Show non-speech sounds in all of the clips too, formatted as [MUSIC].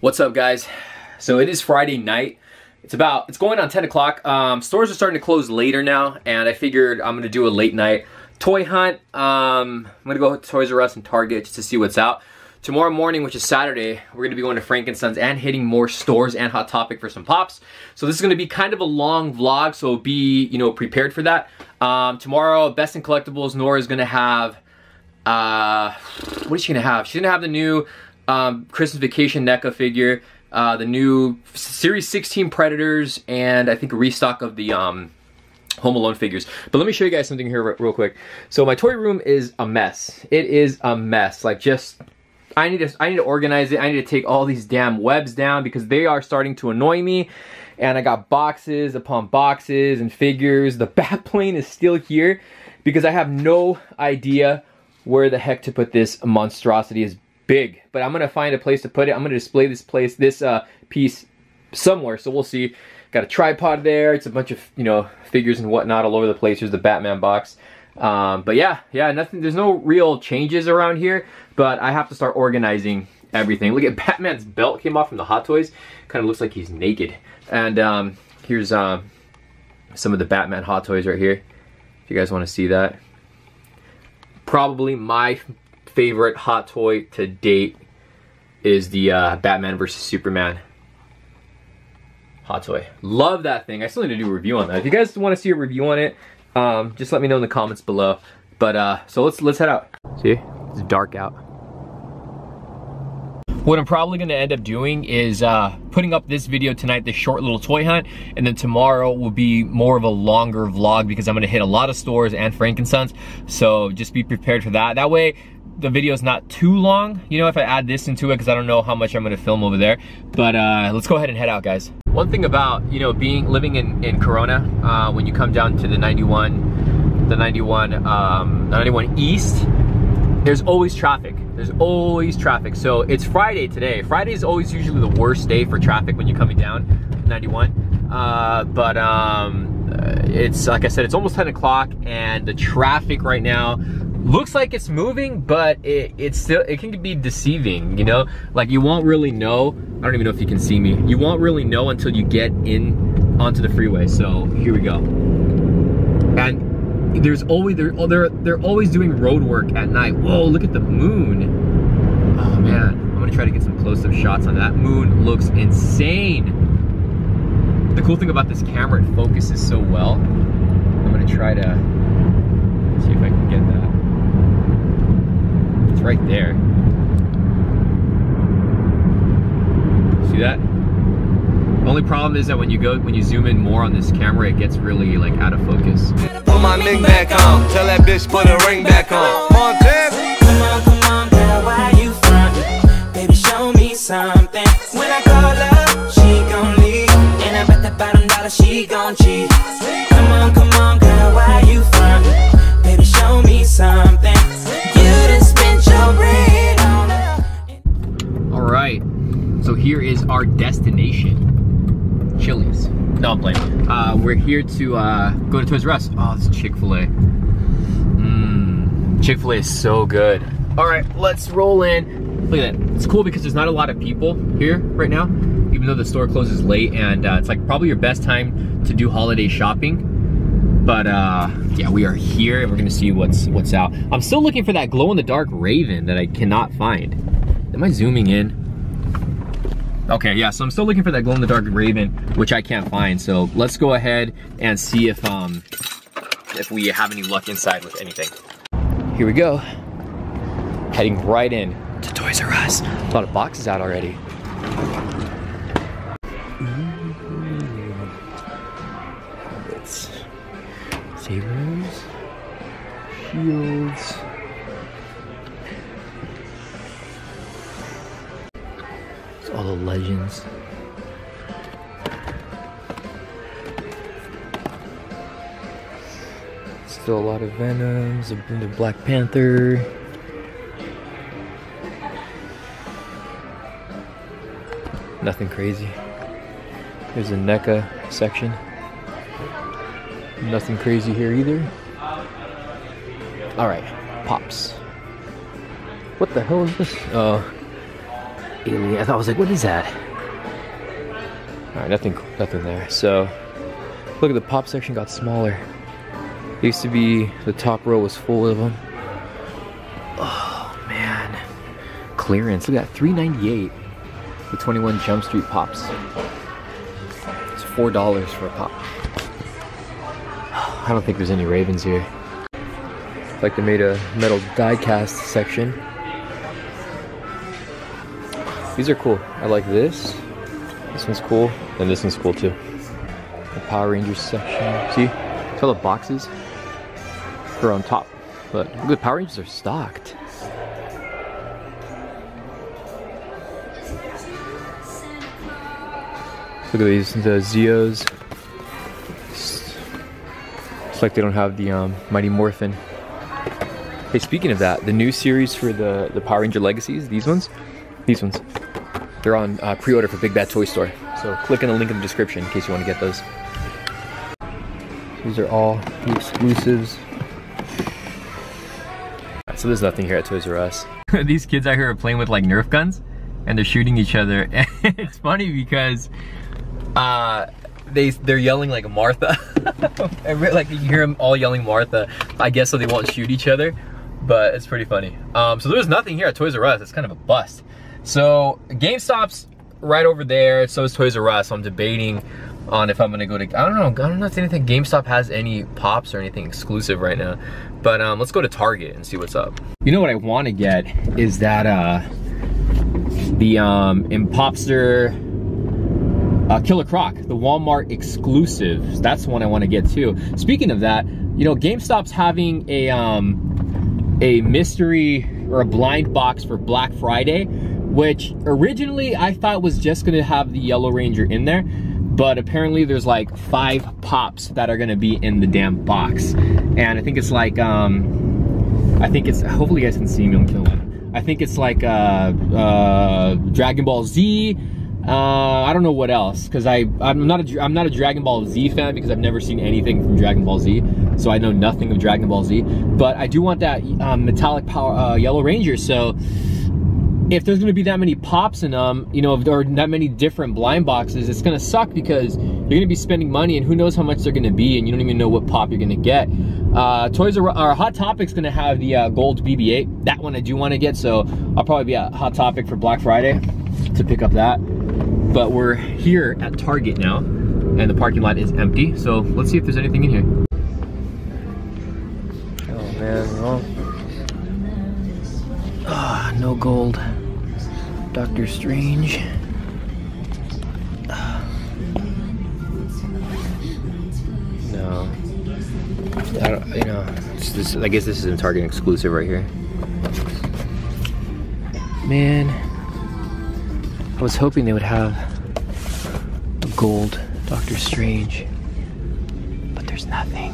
What's up guys? So it is Friday night. It's about, it's going on 10 o'clock. Um, stores are starting to close later now and I figured I'm gonna do a late night toy hunt. Um, I'm gonna go to Toys R Us and Target just to see what's out. Tomorrow morning, which is Saturday, we're gonna be going to Frank and Son's and hitting more stores and Hot Topic for some pops. So this is gonna be kind of a long vlog, so be, you know, prepared for that. Um, tomorrow, Best in Collectibles, Nora is gonna have, uh, what is she gonna have? She's gonna have the new um, Christmas Vacation NECA figure, uh, the new Series 16 Predators, and I think a restock of the um, Home Alone figures. But let me show you guys something here real quick. So my toy room is a mess. It is a mess. Like just, I need to, I need to organize it. I need to take all these damn webs down because they are starting to annoy me. And I got boxes upon boxes and figures. The [LAUGHS] bat plane is still here because I have no idea where the heck to put this monstrosity is big, but I'm gonna find a place to put it. I'm gonna display this place, this uh, piece somewhere, so we'll see. Got a tripod there. It's a bunch of, you know, figures and whatnot all over the place. Here's the Batman box. Um, but yeah, yeah, nothing, there's no real changes around here, but I have to start organizing everything. Look at [LAUGHS] Batman's belt came off from the Hot Toys. Kind of looks like he's naked. And um, here's um, some of the Batman Hot Toys right here. If you guys want to see that. Probably my favorite hot toy to date is the uh, Batman versus Superman hot toy. Love that thing. I still need to do a review on that. If you guys want to see a review on it, um, just let me know in the comments below. But uh, so let's let's head out. See, it's dark out. What I'm probably gonna end up doing is uh, putting up this video tonight, this short little toy hunt, and then tomorrow will be more of a longer vlog because I'm gonna hit a lot of stores and Frank and Sons. So just be prepared for that. That way, the video is not too long, you know, if I add this into it, because I don't know how much I'm gonna film over there. But uh, let's go ahead and head out, guys. One thing about, you know, being living in, in Corona, uh, when you come down to the 91, the 91, um, 91 East, there's always traffic. There's always traffic. So it's Friday today. Friday is always usually the worst day for traffic when you're coming down 91. Uh, but um, it's, like I said, it's almost 10 o'clock and the traffic right now looks like it's moving, but it, it's still, it can be deceiving, you know? Like you won't really know, I don't even know if you can see me, you won't really know until you get in onto the freeway. So here we go. And there's always, they're, oh, they're, they're always doing road work at night. Whoa, look at the moon. Oh man, I'm gonna try to get some close-up shots on that. Moon looks insane. The cool thing about this camera, it focuses so well. I'm gonna try to see if I can get that. It's right there. See that? Only problem is that when you go, when you zoom in more on this camera, it gets really like out of focus. Put my ring back on. Tell that bitch put a ring back on. Montez. Come on, come on, girl, why you frontin'? Baby, show me something. When I call her, she gon' leave. And I bet that bottom dollar she gon' cheat. Come on, come on, girl, why you frontin'? Baby, show me something. Our destination. Chili's. No, I'm playing. Uh, we're here to uh, go to Toys R Us. Oh, it's Chick-fil-A. Mmm, Chick-fil-A is so good. All right, let's roll in. Look at that. It's cool because there's not a lot of people here right now, even though the store closes late, and uh, it's like probably your best time to do holiday shopping. But uh, yeah, we are here and we're gonna see what's what's out. I'm still looking for that glow-in-the-dark Raven that I cannot find. Am I zooming in? Okay, yeah, so I'm still looking for that glow-in-the-dark Raven, which I can't find. So let's go ahead and see if um if we have any luck inside with anything. Here we go. Heading right in to Toys R Us. A lot of boxes out already. It's sabers, shields. Lot of Venoms, of Black Panther. Nothing crazy. There's a NECA section. Nothing crazy here either. Alright, pops. What the hell is this? Oh. alien. I thought I was like, what is that? All right, nothing, nothing there. So, look at the pop section got smaller. It used to be the top row was full of them. Oh man, clearance. Look at that, 398. The 21 Jump Street pops. It's four dollars for a pop. I don't think there's any Ravens here. Like they made a metal die cast section. These are cool. I like this. This one's cool. And this one's cool too. The Power Rangers section. See? See all the boxes? On top. But look, the Power Rangers are stocked. Look at these, the Zeos. It's, it's like they don't have the um, Mighty Morphin. Hey, speaking of that, the new series for the, the Power Ranger Legacies, these ones, these ones, they're on uh, pre-order for Big Bad Toy Store. So click on the link in the description in case you want to get those. These are all the exclusives. So there's nothing here at Toys R Us. [LAUGHS] These kids out here are playing with like Nerf guns and they're shooting each other. [LAUGHS] And it's funny because uh, they they're yelling like Martha. [LAUGHS] like you hear them all yelling Martha. I guess so they won't shoot each other. But it's pretty funny. Um, so there's nothing here at Toys R Us. It's kind of a bust. So GameStop's right over there. So is Toys R Us. So I'm debating on if I'm gonna go to. I don't know. I don't know if anything GameStop has any pops or anything exclusive right now. But um, let's go to Target and see what's up. You know what I want to get is that uh, the um, Impopster uh, Killer Croc, the Walmart exclusive. That's the one I want to get too. Speaking of that, you know, GameStop's having a um, a mystery or a blind box for Black Friday, which originally I thought was just gonna have the Yellow Ranger in there, but apparently there's like five pops that are gonna be in the damn box, and I think it's like um, I think it's hopefully you guys can see me. I'm killing. I think it's like uh, uh, Dragon Ball Z. Uh, I don't know what else because I I'm not a I'm not a Dragon Ball Z fan because I've never seen anything from Dragon Ball Z, so I know nothing of Dragon Ball Z. But I do want that um, metallic power uh, Yellow Ranger. So if there's gonna be that many pops in them, you know, or that many different blind boxes, it's gonna suck because you're gonna be spending money and who knows how much they're gonna be, and you don't even know what pop you're gonna get. Uh, Toys R Us, Hot Topic's gonna have the uh, gold BB-8. That one I do want to get, so I'll probably be at Hot Topic for Black Friday to pick up that. But we're here at Target now, and the parking lot is empty. So let's see if there's anything in here. Oh man, well, ah, no gold. Doctor Strange. No. I don't, you know, this, I guess this is a Target exclusive right here. Man, I was hoping they would have a gold Doctor Strange, but there's nothing.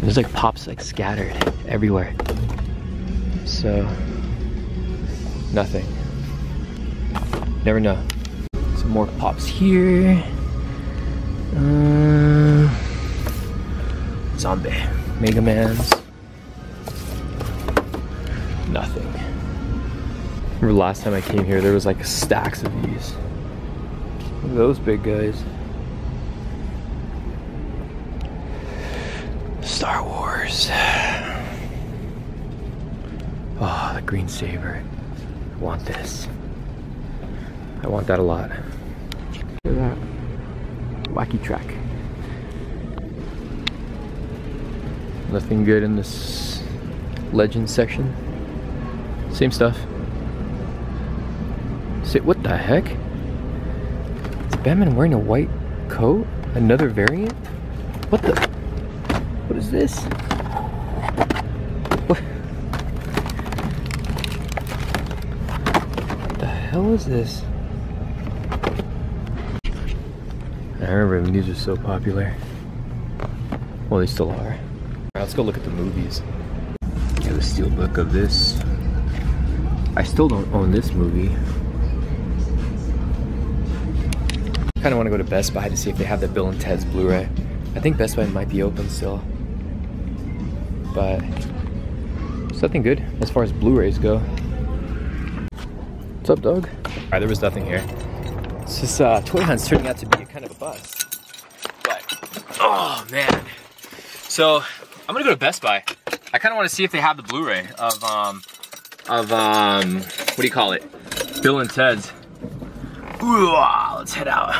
There's like pops like scattered everywhere. So, nothing. Never know. Some more pops here. Uh, zombie. Mega Man's. Nothing. Remember last time I came here, there was like stacks of these. Look at those big guys. Star Wars. Oh, the green saber. I want this. I want that a lot. Look at that. Wacky track. Nothing good in this legend section. Same stuff. Say, what the heck? Is Batman wearing a white coat? Another variant? What the? What is this? What? What the hell is this? I remember when these were so popular. Well, they still are. Alright, let's go look at the movies. Yeah, the steelbook of this. I still don't own this movie. kind of want to go to Best Buy to see if they have the Bill and Ted's Blu-ray. I think Best Buy might be open still. But it's nothing good as far as Blu-rays go. What's up, dog? All right, there was nothing here. It's just uh, Toy Hunt's turning out to be a kind of a bust. But, oh man. So, I'm gonna go to Best Buy. I kind of want to see if they have the Blu-ray of, um, of, um, what do you call it? Bill and Ted's. Ooh, let's head out.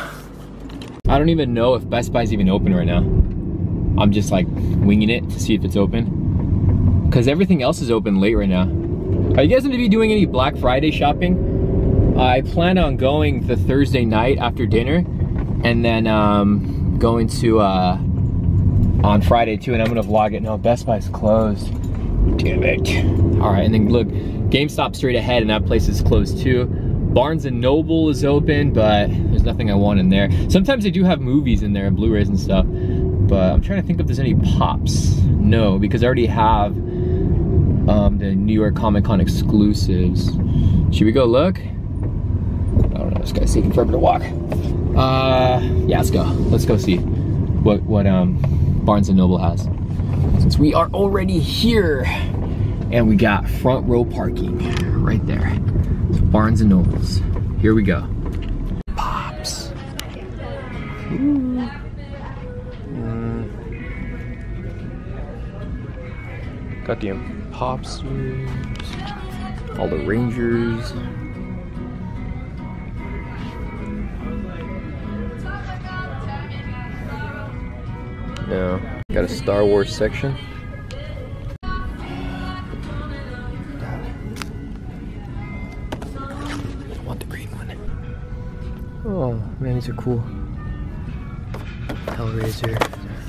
I don't even know if Best Buy's even open right now. I'm just like winging it to see if it's open. Because everything else is open late right now. Are you guys gonna be doing any Black Friday shopping? I plan on going the Thursday night after dinner and then um, going to uh, on Friday too and I'm gonna vlog it. No, Best Buy's closed. Damn it. All right, and then look, GameStop straight ahead and that place is closed too. Barnes and Noble is open, but there's nothing I want in there. Sometimes they do have movies in there and Blu-rays and stuff, but I'm trying to think if there's any pops. No, because I already have um, the New York Comic Con exclusives. Should we go look? This guy's taking forever to walk. Uh, yeah, let's go. Let's go see what, what um, Barnes and Noble has. Since we are already here, and we got front row parking right there. Barnes and Nobles. Here we go. Pops. Got the Pops. All the Rangers. No. Got a Star Wars section. I want the green one. Oh man, these are cool. Hellraiser,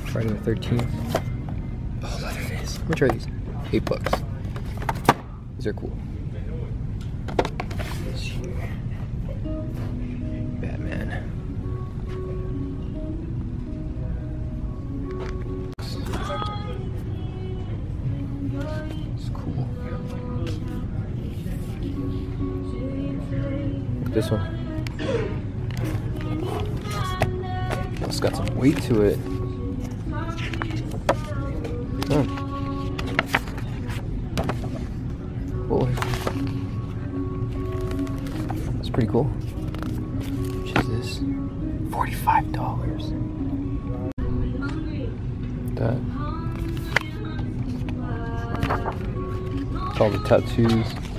Friday the 13th. Oh, Leatherface. How much are these? Eight bucks. These are cool. To it. Hmm. Boy. It's pretty cool. Which is this? $45. That. It's all the tattoos.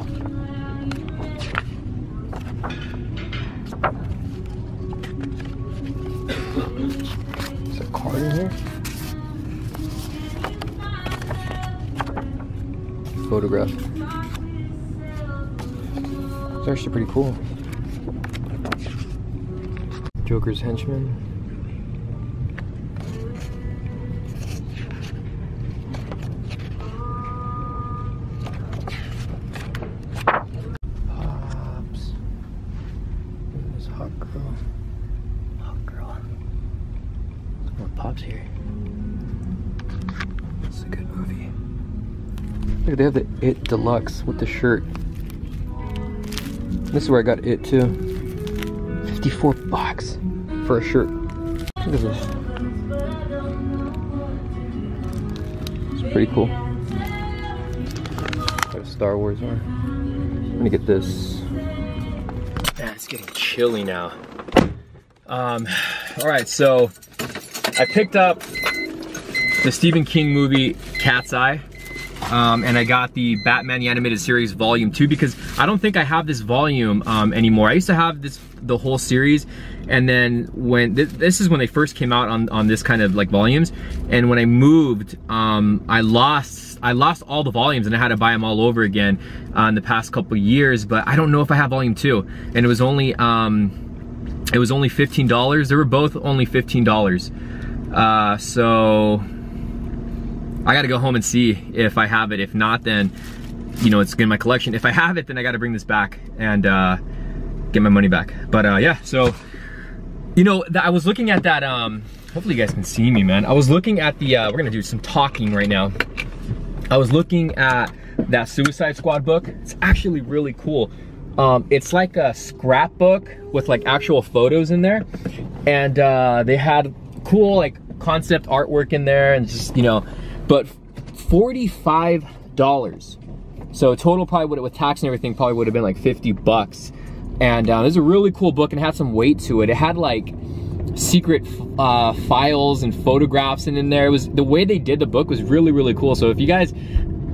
Photograph. It's actually pretty cool. Joker's henchman. Look, they have the It Deluxe with the shirt. This is where I got it too. 54 bucks for a shirt. Look at this. It's pretty cool. Got a Star Wars one. I'm gonna get this. Man, it's getting chilly now. Um, all right, so I picked up the Stephen King movie Cat's Eye. Um, and I got the Batman the Animated Series Volume 2 because I don't think I have this volume um, anymore. I used to have this the whole series and then when th this is when they first came out on, on this kind of like volumes. And when I moved um, I lost I lost all the volumes and I had to buy them all over again uh, in the past couple years but I don't know if I have volume 2 and it was only um, it was only $15 they were both only $15 uh, so I gotta go home and see if I have it. If not, then, you know, it's in my collection. If I have it, then I gotta bring this back and uh, get my money back. But uh, yeah, so, you know, I was looking at that, um, hopefully you guys can see me, man. I was looking at the, uh, we're gonna do some talking right now. I was looking at that Suicide Squad book. It's actually really cool. Um, it's like a scrapbook with like actual photos in there. And uh, they had cool like concept artwork in there and just, you know, but $45. So total probably would with tax and everything probably would have been like 50 bucks. And uh, this is a really cool book and had some weight to it. It had like secret uh, files and photographs and in there. It was the way they did the book was really really cool. So if you guys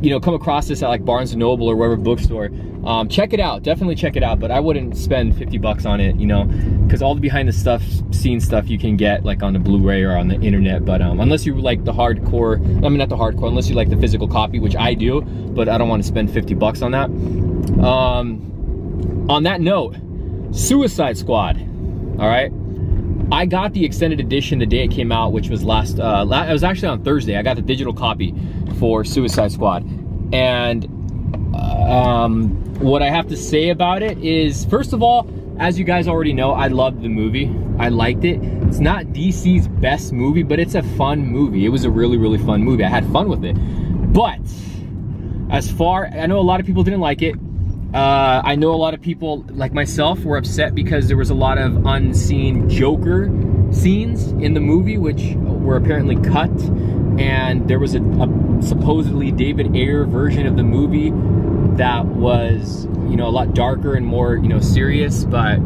you know come across this at like Barnes Noble or wherever bookstore, um, check it out. Definitely check it out. But I wouldn't spend 50 bucks on it, you know, because all the behind the stuff, scene stuff you can get like on the Blu-ray or on the internet. But um, unless you like the hardcore, I mean not the hardcore, unless you like the physical copy, which I do, but I don't want to spend 50 bucks on that. Um, on that note, Suicide Squad. All right. I got the extended edition the day it came out, which was last, uh, la it was actually on Thursday. I got the digital copy for Suicide Squad. And um, what I have to say about it is, first of all, as you guys already know, I loved the movie. I liked it. It's not DC's best movie, but it's a fun movie. It was a really, really fun movie. I had fun with it. But as far, I know a lot of people didn't like it. Uh, I know a lot of people, like myself, were upset because there was a lot of unseen Joker scenes in the movie, which were apparently cut. And there was a, a supposedly David Ayer version of the movie that was, you know, a lot darker and more, you know, serious. But,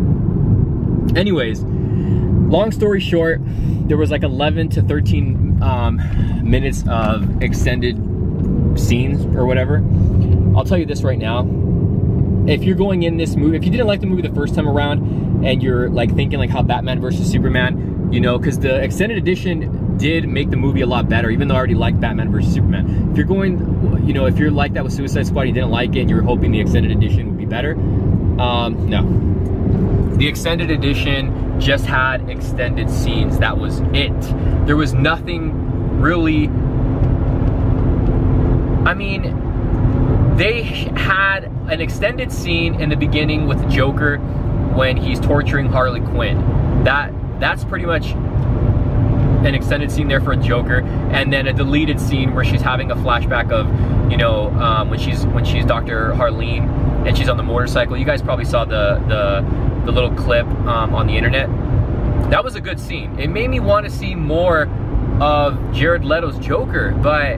anyways, long story short, there was like 11 to 13 um, minutes of extended scenes or whatever. I'll tell you this right now if you're going in this movie, if you didn't like the movie the first time around and you're like thinking like how Batman versus Superman, you know, because the extended edition did make the movie a lot better, even though I already liked Batman versus Superman. If you're going, you know, if you're like that with Suicide Squad, you didn't like it and you're hoping the extended edition would be better, um, no. The extended edition just had extended scenes. That was it. There was nothing really, I mean, they had an extended scene in the beginning with Joker when he's torturing Harley Quinn. That that's pretty much an extended scene there for a Joker, and then a deleted scene where she's having a flashback of, you know, um, when she's when she's Dr. Harleen and she's on the motorcycle. You guys probably saw the the, the little clip um, on the internet. That was a good scene. It made me want to see more of Jared Leto's Joker, but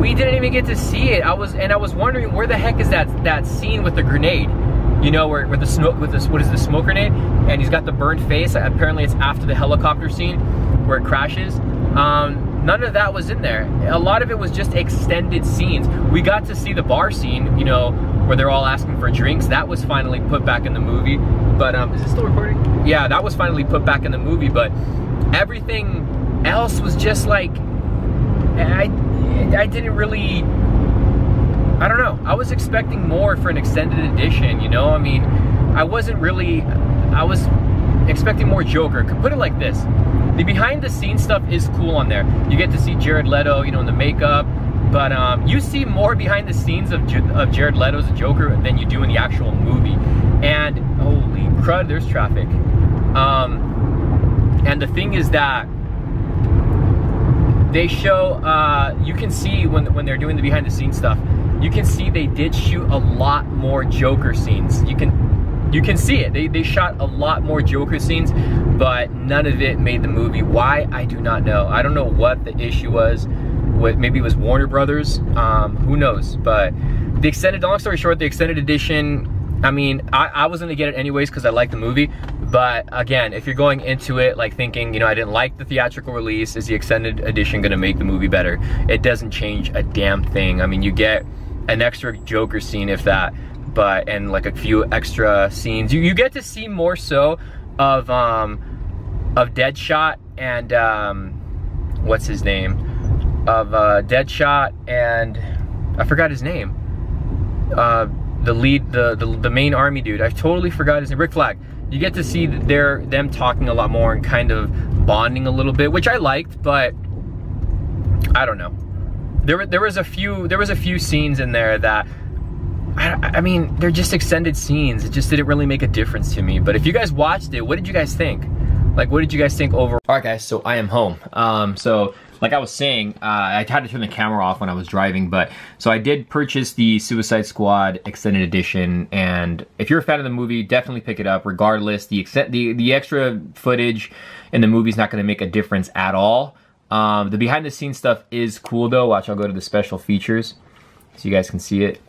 we didn't even get to see it. I was and I was wondering where the heck is that that scene with the grenade? You know, where, where the smoke with this what is the smoke grenade? And he's got the burned face. Apparently, it's after the helicopter scene where it crashes. Um, none of that was in there. A lot of it was just extended scenes. We got to see the bar scene, you know, where they're all asking for drinks. That was finally put back in the movie. But um, is it still recording? Yeah, that was finally put back in the movie. But everything else was just like I I didn't really, I don't know. I was expecting more for an extended edition, you know? I mean, I wasn't really, I was expecting more Joker. Could put it like this. The behind the scenes stuff is cool on there. You get to see Jared Leto, you know, in the makeup, but um, you see more behind the scenes of, of Jared Leto's Joker than you do in the actual movie. And holy crud, there's traffic. Um, and the thing is that they show uh, you can see when when they're doing the behind the scenes stuff you can see they did shoot a lot more joker scenes. You can you can see it. They, they shot a lot more joker scenes but none of it made the movie. Why? I do not know. I don't know what the issue was what maybe it was warner brothers um, who knows? But the extended long story short the extended edition I mean, I, I was gonna get it anyways because I like the movie, but again, if you're going into it like thinking, you know, I didn't like the theatrical release, is the extended edition gonna make the movie better? It doesn't change a damn thing. I mean, you get an extra Joker scene if that, but, and like a few extra scenes. You, you get to see more so of, um, of Deadshot and, um, what's his name? Of, uh, Deadshot and, I forgot his name. Uh, the lead, the, the, the main army dude. I totally forgot his name, Rick Flag. You get to see their them talking a lot more and kind of bonding a little bit, which I liked, but I don't know. There, there was a few there was a few scenes in there that I, I mean they're just extended scenes. It just didn't really make a difference to me. But if you guys watched it, what did you guys think? Like, what did you guys think overall? All right, guys. So I am home. Um, so like I was saying, uh, I had to turn the camera off when I was driving, but so I did purchase the Suicide Squad Extended Edition, and if you're a fan of the movie, definitely pick it up. Regardless, the extent, the the extra footage in the movie is not going to make a difference at all. Um, the behind the scenes stuff is cool though. Watch, I'll go to the special features so you guys can see it.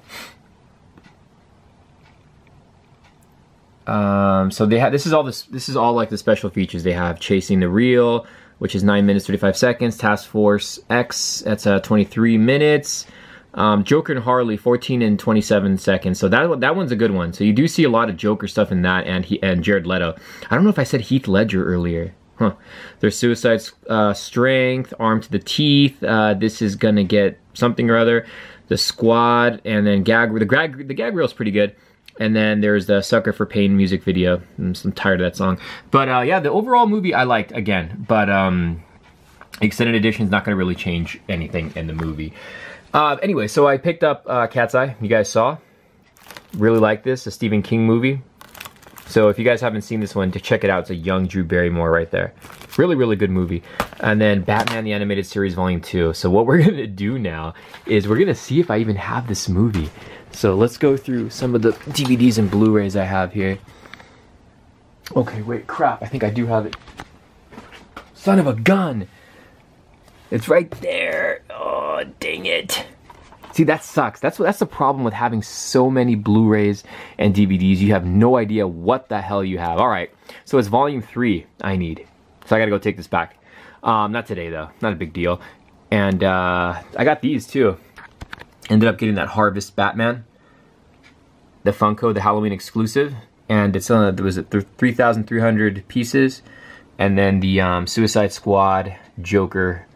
Um, so they have this is all this this is all like the special features they have. Chasing the Real, which is nine minutes thirty five seconds. Task Force X, that's uh, twenty three minutes. Um, Joker and Harley, 14 and 27 seconds. So that that one's a good one. So you do see a lot of Joker stuff in that, and he and Jared Leto. I don't know if I said Heath Ledger earlier. Huh. There's Suicide uh, Strength, Arm to the Teeth. Uh, this is gonna get something or other. The Squad, and then Gag. The gag the gag reel's pretty good. And then there's the Sucker for Pain music video. I'm, I'm tired of that song. But uh, yeah, the overall movie I liked again. But um, extended edition is not going to really change anything in the movie. Uh, anyway, so I picked up uh, Cat's Eye. You guys saw. Really like this, a Stephen King movie. So if you guys haven't seen this one, to check it out. It's a young Drew Barrymore right there. Really, really good movie. And then Batman the Animated Series Volume 2. So what we're [LAUGHS] gonna do now is we're gonna see if I even have this movie. So let's go through some of the DVDs and Blu-rays I have here. Okay, wait, crap. I think I do have it. Son of a gun! It's right there. Oh, dang it. See, that sucks. That's that's the problem with having so many Blu-rays and DVDs. You have no idea what the hell you have. All right, so it's volume three I need. So I gotta go take this back. Um, not today though, not a big deal. And uh, I got these too. Ended up getting that Harvest Batman, the Funko, the Halloween exclusive, and it's on. There was it 3,300 pieces, and then the um, Suicide Squad Joker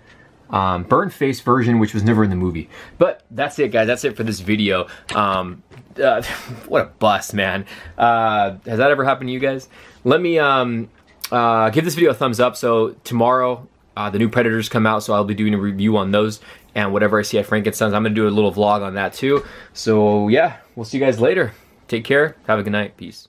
um, burnt face version, which was never in the movie. But that's it, guys. That's it for this video. Um, uh, [LAUGHS] what a bust, man. Uh, has that ever happened to you guys? Let me um, uh, give this video a thumbs up. So tomorrow, uh, the new Predators come out, so I'll be doing a review on those. And whatever I see at Frank and Son's, I'm to do a little vlog on that too. So yeah, we'll see you guys later. Take care. Have a good night. Peace.